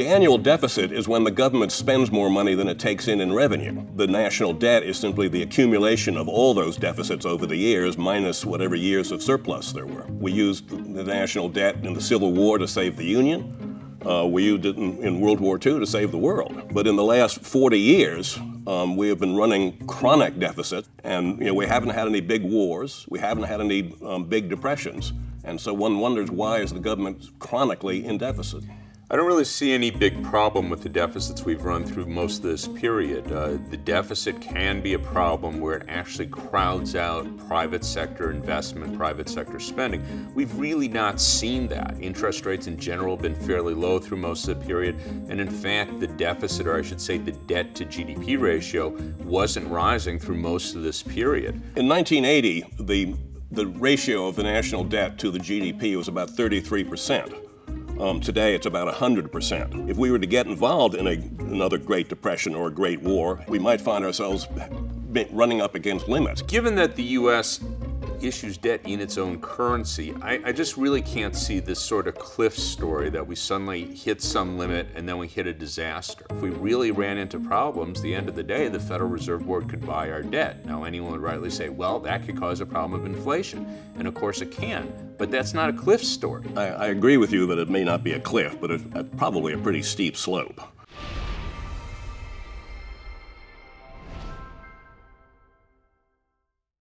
The annual deficit is when the government spends more money than it takes in in revenue. The national debt is simply the accumulation of all those deficits over the years minus whatever years of surplus there were. We used the national debt in the Civil War to save the Union. Uh, we used it in, in, World War II to save the world. But in the last 40 years, um, we have been running chronic deficits, and you know, we haven't had any big wars. We haven't had any um, big depressions. And so one wonders why is the government chronically in deficit? I don't really see any big problem with the deficits we've run through most of this period. Uh, the deficit can be a problem where it actually crowds out private sector investment, private sector spending. We've really not seen that. Interest rates in general have been fairly low through most of the period, and in fact, the deficit, or I should say the debt to GDP ratio, wasn't rising through most of this period. In 1980, the the ratio of the national debt to the GDP was about 33 percent. Um, today, it's about 100%. If we were to get involved in a, another Great Depression or a Great War, we might find ourselves running up against limits. Given that the U.S issues debt in its own currency, I, I, just really can't see this sort of cliff story that we suddenly hit some limit and then we hit a disaster. If we really ran into problems, the end of the day, the Federal Reserve Board could buy our debt. Now, anyone would rightly say, well, that could cause a problem of inflation. And of course it can, but that's not a cliff story. I, I agree with you that it may not be a cliff, but it's uh, probably a pretty steep slope.